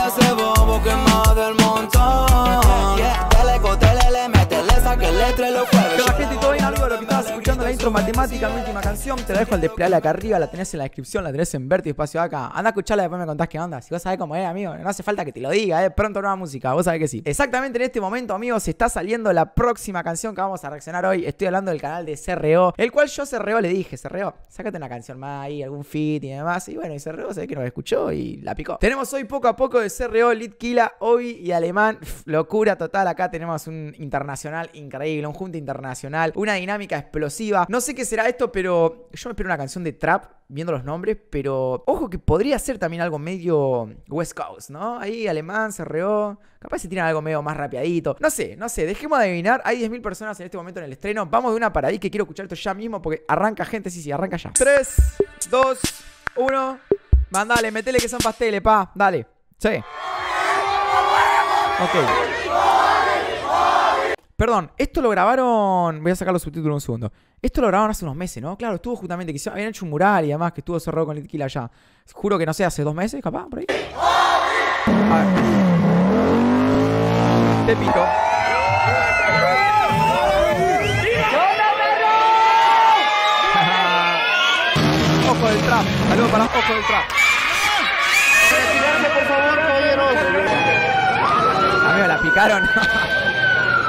ese bobo que más matemática, mi última canción. Te la dejo al desplegable acá arriba, la tenés en la descripción, la tenés en Verti Espacio acá. Anda a escucharla después me contás qué onda. Si vos sabés cómo es, amigo, no hace falta que te lo diga, eh. Pronto nueva música, vos sabés que sí. Exactamente en este momento, amigos, está saliendo la próxima canción que vamos a reaccionar hoy. Estoy hablando del canal de CRO, el cual yo CRO le dije, CRO, sácate una canción más ahí, algún fit y demás. Y bueno, y CRO se ve que nos escuchó y la picó. Tenemos hoy poco a poco de CRO, Litkila, Obi y Alemán. Locura total. Acá tenemos un internacional increíble, un junta internacional, una dinámica explosiva. No sé qué será esto, pero yo me espero una canción de trap viendo los nombres, pero ojo que podría ser también algo medio West Coast, ¿no? Ahí alemán, CRO, capaz se tiran algo medio más rapiadito. No sé, no sé, dejemos de adivinar. Hay 10.000 personas en este momento en el estreno. Vamos de una para ahí que quiero escuchar esto ya mismo porque arranca gente, sí, sí, arranca ya. 3, 2, 1. Mandale, metele que son pasteles, pa. Dale. Sí. Ok. Perdón, esto lo grabaron. Voy a sacar los subtítulos un segundo. Esto lo grabaron hace unos meses, ¿no? Claro, estuvo justamente que habían hecho un mural y además que estuvo cerrado con Litkill allá. Juro que no sé, hace dos meses, capaz, por ahí. A ver. Pepito. Ojo del trap. Saludos para Ojo del trap. Amigo, la picaron.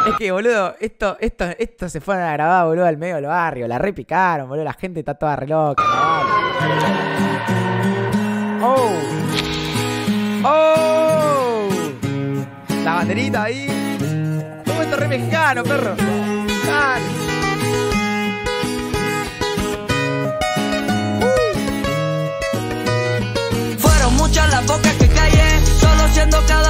Es que, boludo, esto, esto, esto se fueron a grabar, boludo, al medio del barrio. La repicaron, boludo. La gente está toda re loca. ¿no? Oh. Oh. La banderita ahí. ¿Cómo esto re mexicano, perro? Dale. Muchas las bocas que callé, solo siendo cada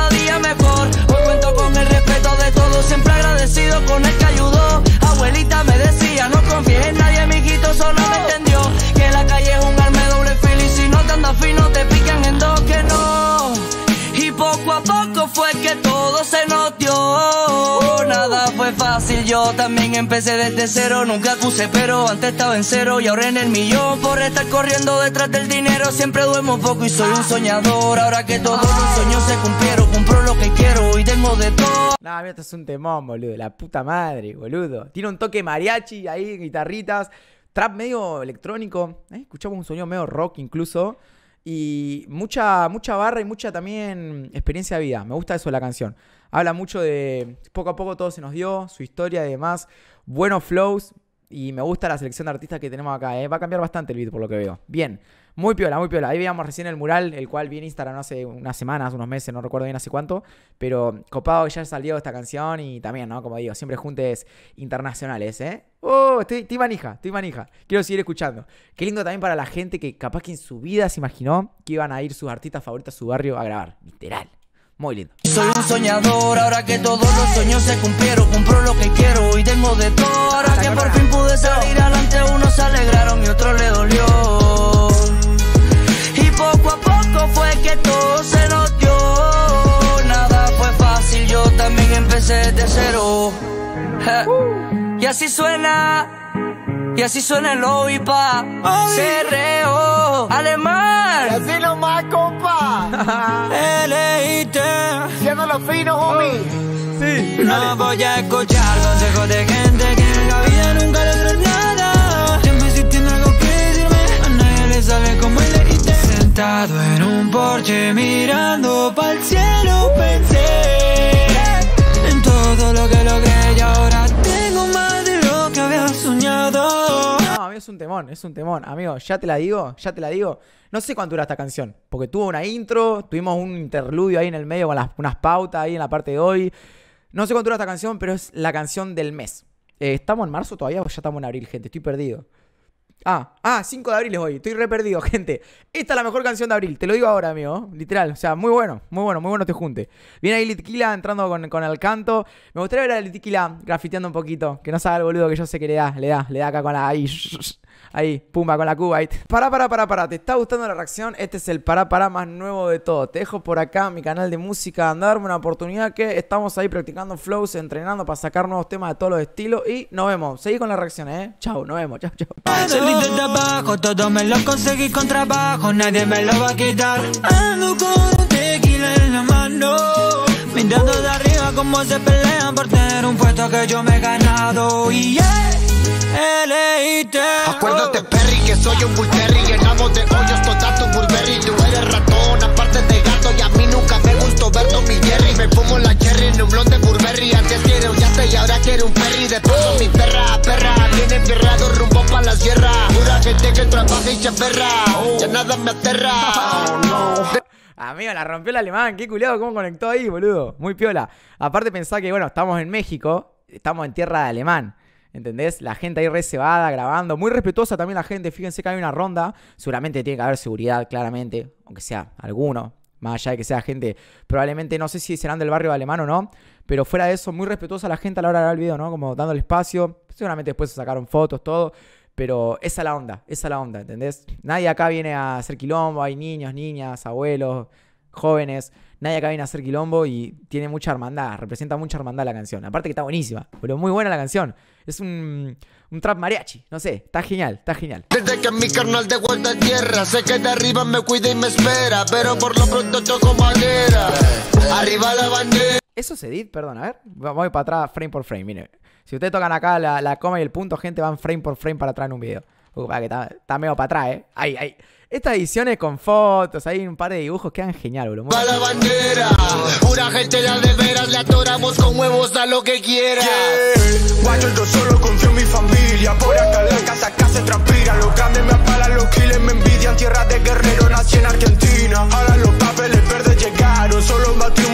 yo también empecé desde cero. Nunca puse pero, antes estaba en cero y ahora en el millón. Por estar corriendo detrás del dinero, siempre duermo poco y soy un soñador. Ahora que todos los sueños se cumplieron, compro lo que quiero y tengo de todo. Nah, mira, esto es un temón, boludo. La puta madre, boludo. Tiene un toque mariachi ahí, guitarritas. Trap medio electrónico. ¿eh? Escuchamos un sonido medio rock incluso. Y mucha, mucha barra y mucha también experiencia de vida. Me gusta eso de la canción. Habla mucho de poco a poco todo se nos dio, su historia y demás. Buenos flows. Y me gusta la selección de artistas que tenemos acá. ¿eh? Va a cambiar bastante el beat por lo que veo. Bien. Muy piola, muy piola. Ahí veíamos recién el mural, el cual vi en Instagram hace unas semanas, unos meses, no recuerdo bien hace cuánto. Pero copado ya salió esta canción y también, ¿no? Como digo, siempre juntes internacionales, ¿eh? Oh, estoy, estoy manija, estoy manija. Quiero seguir escuchando. Qué lindo también para la gente que capaz que en su vida se imaginó que iban a ir sus artistas favoritos a su barrio a grabar. Literal. Muy lindo. Soy un soñador, ahora que todos los sueños se cumplieron, compro lo que quiero y tengo de todo. Ahora que por fin pude salir adelante, unos se alegraron y otros le dolió. Y poco a poco fue que todo se nos dio. Nada fue fácil, yo también empecé de cero. Y así suena, y así suena el lobby pa. Cerreo, alemán. Así nomás, compa. No voy a escuchar consejos de gente que en la vida nunca logró nada. Siempre si tiene algo que decirme, a nadie le sabe cómo elegiste. Sentado en un porche mirando pa'l cielo pensé en todo lo que logré y ahora tengo más de lo que había soñado. No, amigo, es un temón, es un temón. Amigo, ya te la digo, ya te la digo. No sé cuánto dura esta canción, porque tuvo una intro, tuvimos un interludio ahí en el medio con las, unas pautas ahí en la parte de hoy. No sé cuánto dura esta canción, pero es la canción del mes. Eh, ¿Estamos en marzo todavía o ya estamos en abril, gente? Estoy perdido. Ah, ah, 5 de abril es hoy. Estoy re perdido, gente. Esta es la mejor canción de abril. Te lo digo ahora, amigo. Literal. O sea, muy bueno, muy bueno, muy bueno te junte. Viene ahí Litquila entrando con, con el canto. Me gustaría ver a Litquila grafiteando un poquito. Que no sabe el boludo que yo sé que le da. Le da, le da acá con la. Ahí. Ahí, pumba con la Kuwait. Para, para, para, para. ¿Te está gustando la reacción? Este es el para, para más nuevo de todo. Te dejo por acá mi canal de música. Anda a darme una oportunidad que estamos ahí practicando flows, entrenando para sacar nuevos temas de todos los estilos. Y nos vemos. Seguí con las reacciones, ¿eh? Chau, nos vemos. Chau, chau. Salí desde abajo, todo me lo conseguí con trabajo Nadie me lo va a quitar. Ando con tequila en la mano Mirando de arriba como se pelean Por tener un puesto que yo me he ganado. Y yeah, L.I.T. Acuérdate Perry que soy un bullterry Llenado de hoyos, todas tus burberry. Tú eres ratón, aparte de gato Y a mí nunca me gusta ver mi. Me fumo la cherry en un blond de Burberry. Antes quiero un yate y un. De mi perra, perra, viene enferrado rumbo pa' la sierra. Ya nada me aterra. Amigo, la rompió el alemán. Qué culiado, cómo conectó ahí, boludo. Muy piola. Aparte pensá que, bueno, estamos en México, estamos en tierra de alemán. ¿Entendés? La gente ahí reservada, grabando. Muy respetuosa también la gente. Fíjense que hay una ronda. Seguramente tiene que haber seguridad, claramente. Aunque sea alguno. Más allá de que sea gente. Probablemente no sé si serán del barrio alemán o no. Pero fuera de eso, muy respetuosa la gente a la hora de grabar el video, ¿no? Como dando el espacio. Seguramente después se sacaron fotos, todo. Pero esa es la onda, esa es la onda, ¿entendés? Nadie acá viene a hacer quilombo, hay niños, niñas, abuelos, jóvenes. Nadie acá viene a hacer quilombo y tiene mucha hermandad, representa mucha hermandad la canción. Aparte que está buenísima, pero muy buena la canción. Es un, un trap mariachi, no sé, está genial, está genial. Desde que mi carnal de vuelta a tierra, sé que de arriba me cuida y me espera, pero por lo pronto toco madera. Arriba la bandera. ¿Eso es edit? Perdón, a ver. Voy para atrás frame por frame, mire. Si ustedes tocan acá la, la coma y el punto, gente, van frame por frame para atrás en un video. Uh, para que está, está medio para atrás, ¿eh? Ahí, ahí. Estas ediciones con fotos, hay un par de dibujos quedan genial, bro. Muy- Pa' la bandera, pura gente ya de veras, le atoramos con huevos a lo que quiera. Guayo, yo solo confío en mi familia. Por acá la casa acá se transpira. Los grandes me apalan, los killers me envidian. Tierra de guerrero, nací en Argentina. Ahora los papeles verdes llegaron. Solo matrimonio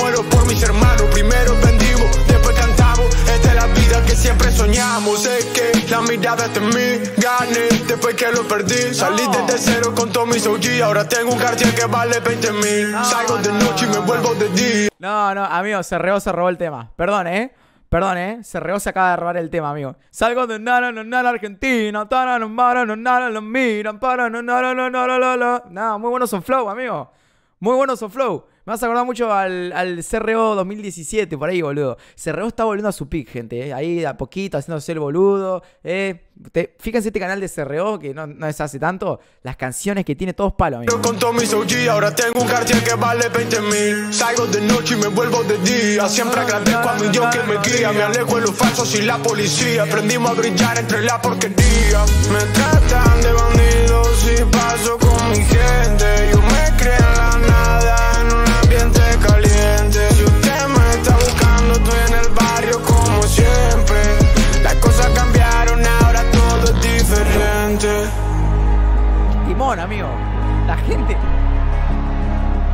la mirada de mí. Gané después que lo perdí. Salí desde cero con mis OG. Ahora tengo un Cartier que vale 20 mil. Salgo de noche y me vuelvo de día. No, no, amigo, Cerreo se robó el tema. Perdón, ¿eh? Perdón, ¿eh? Cerreo se acaba de robar el tema, amigo. Salgo de nada, no nada, Argentina. Tara, no mara, no nada, lo miran. Para, no nada, no nada. No, muy buenos son flow, amigo. Muy buenos son flow. Me vas a acordar mucho al, al CRO 2017, por ahí, boludo. CRO está volviendo a su pick, gente. ¿eh? Ahí a poquito, haciéndose el boludo. ¿eh? Te- fíjense este canal de CRO, que no, no es hace tanto. Las canciones que tiene todos palos, amigo. Con todos mis OG, ahora tengo un Cartier que vale 20 mil. Salgo de noche y me vuelvo de día. Siempre agradezco a mi Dios que me guía. Me alejo de los falsos y la policía. Aprendimos a brillar entre la porquería. Me tratan de bandidos y paso con mi gente. Yo me crié en la nada,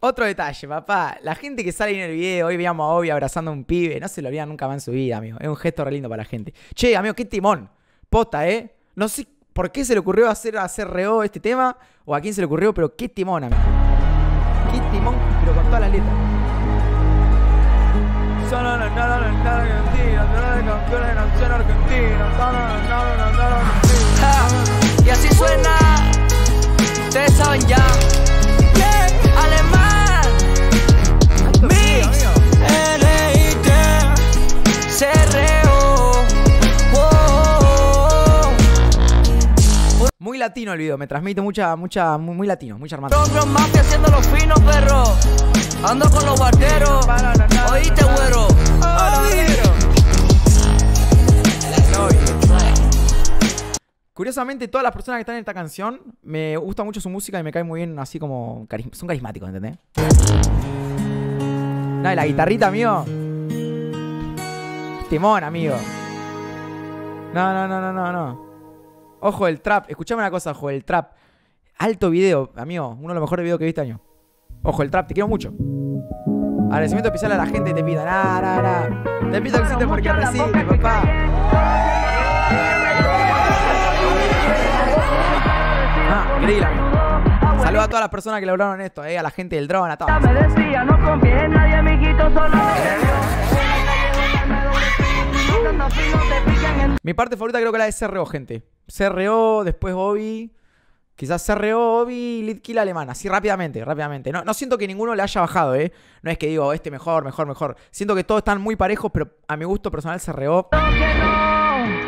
Otro detalle, papá. La gente que sale en el video, hoy veíamos a Obi abrazando a un pibe. No se lo olvidan nunca más en su vida, amigo. Es un gesto re lindo para la gente. Che, amigo, qué timón. Posta, ¿eh? No sé por qué se le ocurrió hacer, hacer reo este tema o a quién se le ocurrió, pero qué timón, amigo. Qué timón, pero con todas las letras. Y así suena, ustedes saben ya. Latino el video, me transmite mucha, mucha, muy, muy latino, mucha hermandad. Los mafia haciendo los finos, perro. Ando con los barteros. Oíste, güero. Curiosamente, todas las personas que están en esta canción, me gusta mucho su música y me cae muy bien, así como caris- son carismáticos, ¿entendés? No, y la guitarrita, amigo. Timón, amigo. No, no, no, no, no, no. Ojo el trap, escuchame una cosa, ojo el trap. Alto video, amigo, uno de los mejores videos que he visto este año. Ojo el trap, te quiero mucho. Agradecimiento especial a la gente, te pido, na, na, na. Te pido que existe porque recibe, papá. Ah, amigo. Saludos a todas las personas que lograron esto, eh, a la gente del drone, a todos. Me decía, no confíes en nadie, amiguito, solo. Mi parte favorita creo que la de CRO, gente. CRO, después Obi. Quizás CRO, Obi, Lead Kill Alemán. Así rápidamente, rápidamente. No, no siento que ninguno le haya bajado, ¿eh? No es que digo, este mejor, mejor, mejor. Siento que todos están muy parejos, pero a mi gusto personal CRO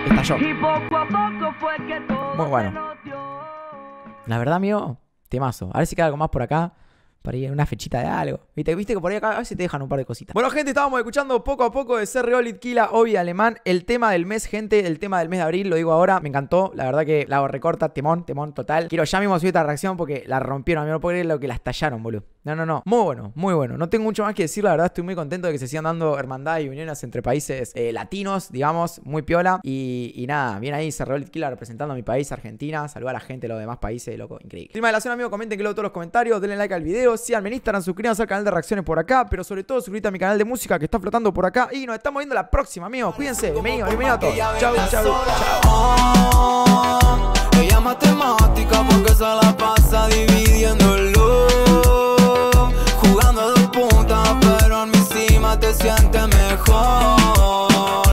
estalló. Y poco a poco fue que todo Muy bueno. La verdad, amigo, temazo. A ver si queda algo más por acá. Por ahí una fechita de algo. Viste, viste que por ahí acá a veces te dejan un par de cositas. Bueno, gente, estábamos escuchando poco a poco de Serriolit Kila, Obi Alemán. El tema del mes, gente, el tema del mes de abril, lo digo ahora, me encantó. La verdad que la recorta, temón, temón total. Quiero ya mismo subir esta reacción porque la rompieron. A mí no puedo creer lo que la estallaron, boludo. No, no, no. Muy bueno, muy bueno. No tengo mucho más que decir, la verdad estoy muy contento de que se sigan dando hermandad y uniones entre países eh, latinos, digamos, muy piola. Y, y nada, bien ahí cerró el Kila representando a mi país, Argentina. Saluda a la gente de los demás países, loco, increíble. Clima de la zona, amigo, comenten que leo todos los comentarios, denle like al video, síganme en Instagram, suscríbanse al canal de reacciones por acá, pero sobre todo suscríbete a mi canal de música que está flotando por acá. Y nos estamos viendo la próxima, amigos. Cuídense, bienvenidos, bienvenidos a todos. Chau, chau, chau. Ella matemática porque se la pasa dividiendo sentirte mejor.